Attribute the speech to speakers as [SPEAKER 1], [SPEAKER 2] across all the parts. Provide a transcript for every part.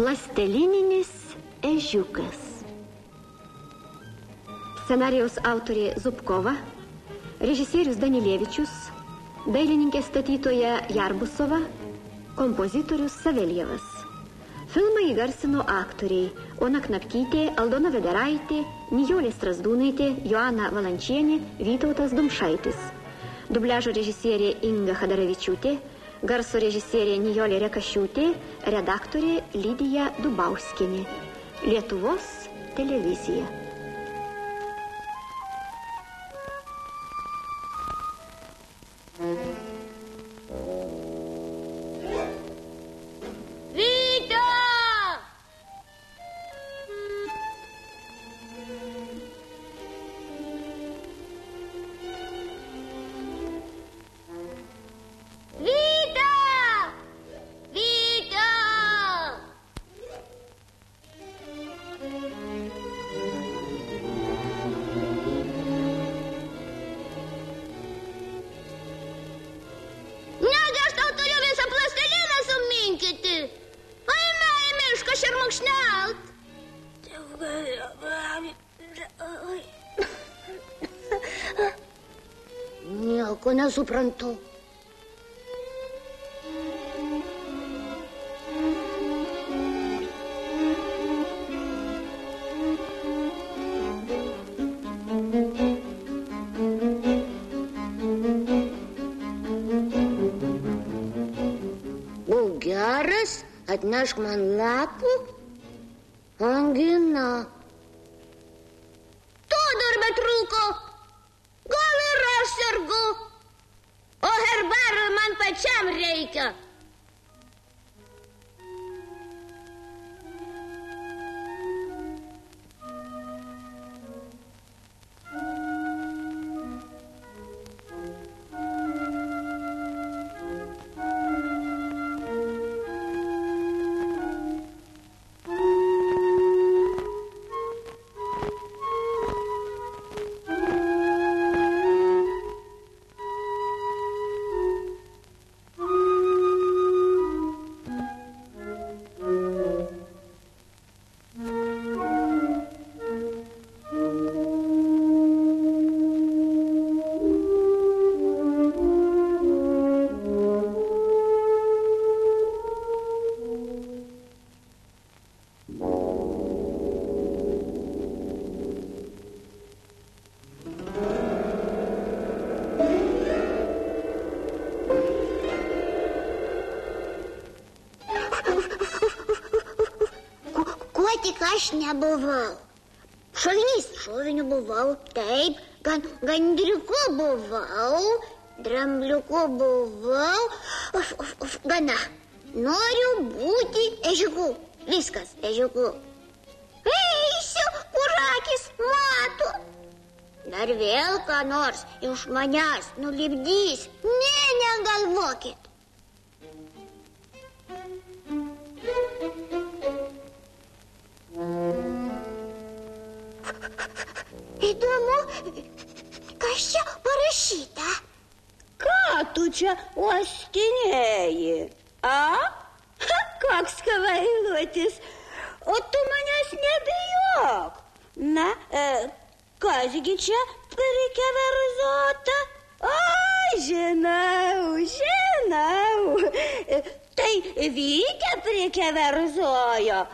[SPEAKER 1] Plastelininis ežiukas. Scenarijos autorė Zubkova, režisierius Danilievičius, dailininkė statytoja Jarbusova, kompozitorius Savelievas. Filmą įgarsino aktoriai Ona Knapkytė, Aldona Vederaitė, Nijolė Strasdūnaitė, Joana Valančienė, Vytautas Dumšaitis. Dubležo režisierė Inga Hadaravičiūtė, garso režisierė Nijolė Rekašiūtė, redaktorė Lydija Dubauskienė. Lietuvos televizija.
[SPEAKER 2] Nieko nesuprantu. Geras, atnešk man lapų. Angina. To dar betrūko. Gal ir aš sergu. Man pačiam reikia. Aš nebuvau. Šalnys šoviniu buvau, taip, gan, gandriuku buvau, drambliuku buvau. Uf, uf, uf, gana. Noriu būti ežiuku. Viskas, ežiuku. Eisiu, kur akis mato. Dar vėl ką nors iš manęs nulipdys. Ne, negalvokit. Įdomu, kas čia parašyta?
[SPEAKER 3] Ką tu čia uostinėji? A? Ha, koks kvailutis. O tu manęs nebijok. Na, e, kasgi čia prikeverzota? O, žinau, žinau. E, Tai vykę prikeverzojo.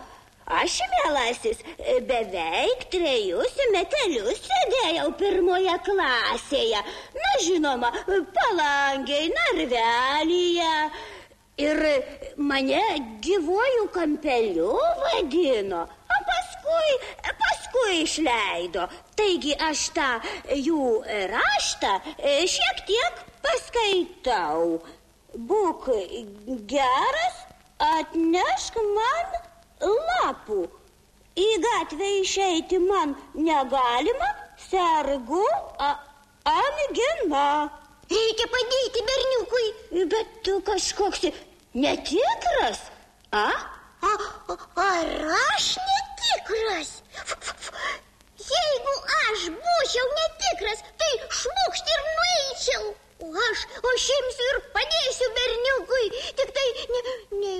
[SPEAKER 3] Aš, mielasis, beveik trejus metelius sėdėjau pirmoje klasėje. Na, žinoma, palangiai, narvelyje. Ir mane gyvuoju kampeliu vadino. O paskui, paskui išleido. Taigi aš tą jų raštą šiek tiek paskaitau. Būk geras, atnešk man lapų. Į gatvę išeiti man negalima, sergu a, angina.
[SPEAKER 2] Reikia padėti berniukui.
[SPEAKER 3] Bet tu kažkoks netikras, a?
[SPEAKER 2] O, o, ar aš netikras? F, f, f. Jeigu aš būčiau netikras, tai šmukšt ir nueičiau. O aš, aš imsiu ir padėsiu berniukui. Tik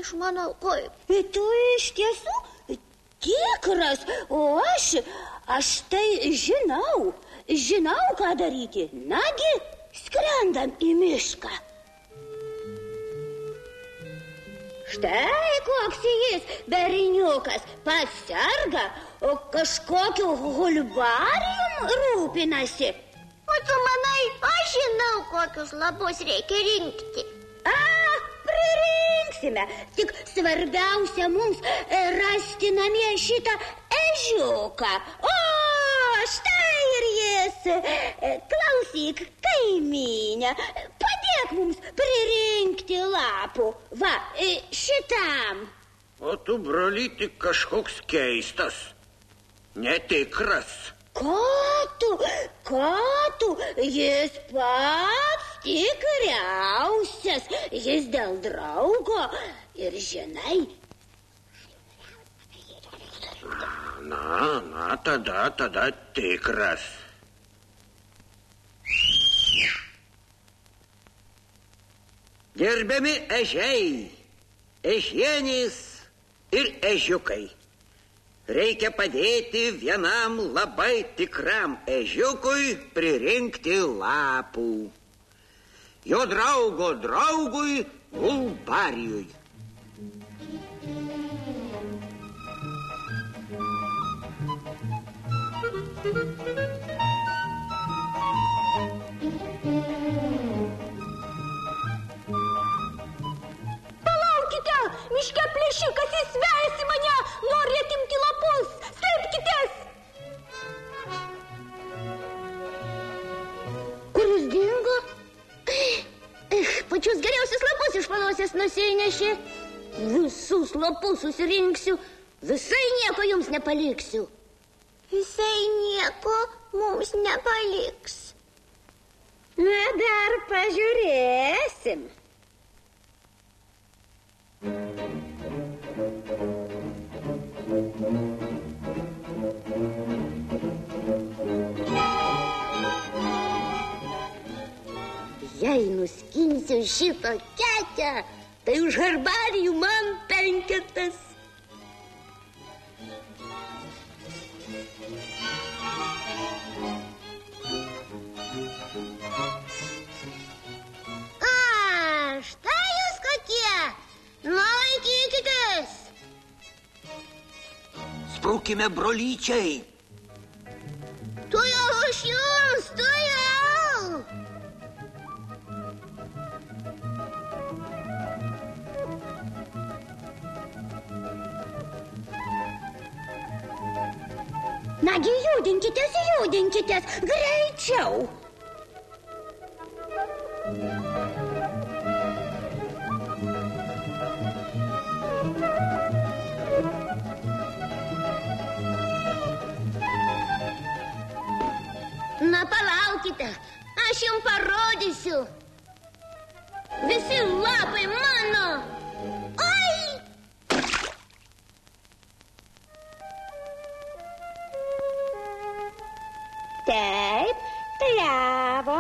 [SPEAKER 2] iš manau, kaip.
[SPEAKER 3] Tu iš tiesų tikras, o aš, aš tai žinau, žinau, ką daryti. Nagi, skrendam į mišką. Štai koks jis, berniukas, pats serga, o kažkokiu hulbarijum rūpinasi.
[SPEAKER 2] O tu manai, aš žinau, kokius lapus reikia rinkti.
[SPEAKER 3] Pririnksime. Tik svarbiausia mums e, rasti namie šitą ežiuką. O, štai ir jis. E, Klausyk, kaimynė, padėk mums pririnkti lapų. Va, e, šitam.
[SPEAKER 4] O tu, brolyti, kažkoks keistas, netikras.
[SPEAKER 3] Ką tu, ką tu, jis pats tikriausias, jis dėl draugo ir žinai,
[SPEAKER 4] Na, na, tada, tada tikras. Gerbiami ežiai, ežienys ir ežiukai. Reikia padėti vienam labai tikram ežiukui pririnkti lapų. Jo draugo draugui Bulbarijui.
[SPEAKER 1] Palaukite,
[SPEAKER 2] Pačius geriausius lapus iš panosės nusinešė. Visus lapus susirinksiu, visai nieko jums nepaliksiu. Visai nieko mums nepaliks.
[SPEAKER 3] na dar pažiūrėsim.
[SPEAKER 2] Jei šitą ketę, tai už herbarijų man penketas. A, štai jūs kokie. Nu, laikykitės.
[SPEAKER 4] Sprūkime, brolyčiai.
[SPEAKER 3] Nagi judinkitės, judinkitės, greičiau. Taip, klevo,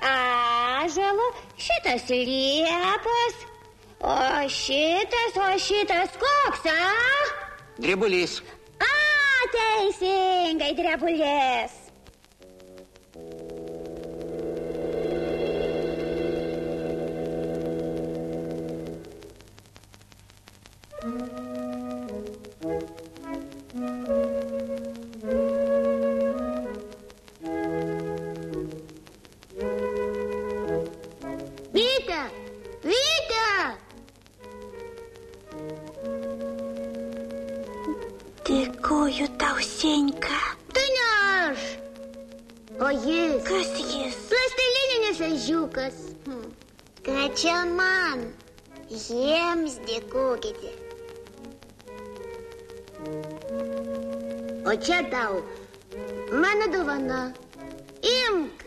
[SPEAKER 3] ažalo, šitas liepos, o šitas, o šitas koks, a?
[SPEAKER 4] Drebulys.
[SPEAKER 3] A, teisingai, drebulės. Kas jis?
[SPEAKER 2] Plastelininis ežiukas. Hm. Ką čia man? Jiems dėkokite. O čia tau mano dovana. Imk.